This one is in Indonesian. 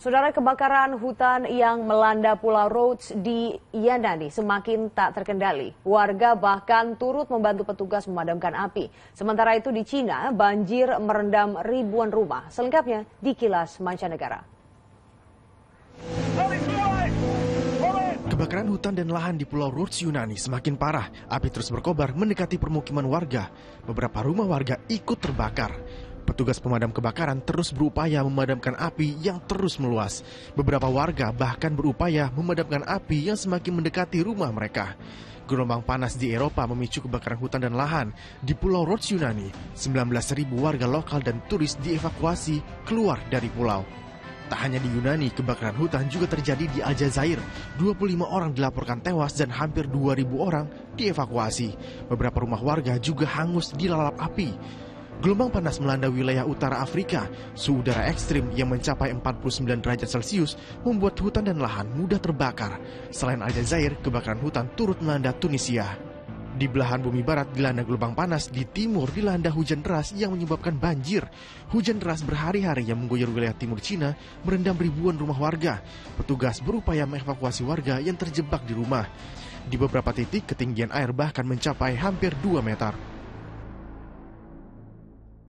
Saudara kebakaran hutan yang melanda Pulau Rhodes di Yanani semakin tak terkendali. Warga bahkan turut membantu petugas memadamkan api. Sementara itu di Cina, banjir merendam ribuan rumah. Selengkapnya di kilas mancanegara. Kebakaran hutan dan lahan di Pulau Rhodes Yunani semakin parah. Api terus berkobar mendekati permukiman warga. Beberapa rumah warga ikut terbakar. Petugas pemadam kebakaran terus berupaya memadamkan api yang terus meluas. Beberapa warga bahkan berupaya memadamkan api yang semakin mendekati rumah mereka. Gelombang panas di Eropa memicu kebakaran hutan dan lahan. Di Pulau Rhodes Yunani, 19.000 warga lokal dan turis dievakuasi keluar dari pulau. Tak hanya di Yunani, kebakaran hutan juga terjadi di Aljazair. 25 orang dilaporkan tewas dan hampir 2.000 orang dievakuasi. Beberapa rumah warga juga hangus dilalap api. Gelombang panas melanda wilayah utara Afrika. Suhu udara ekstrim yang mencapai 49 derajat Celcius membuat hutan dan lahan mudah terbakar. Selain Aljazair, kebakaran hutan turut melanda Tunisia. Di belahan bumi barat dilanda gelombang panas, di timur dilanda hujan deras yang menyebabkan banjir. Hujan deras berhari-hari yang mengguyur wilayah timur Cina merendam ribuan rumah warga. Petugas berupaya mengevakuasi warga yang terjebak di rumah. Di beberapa titik ketinggian air bahkan mencapai hampir 2 meter.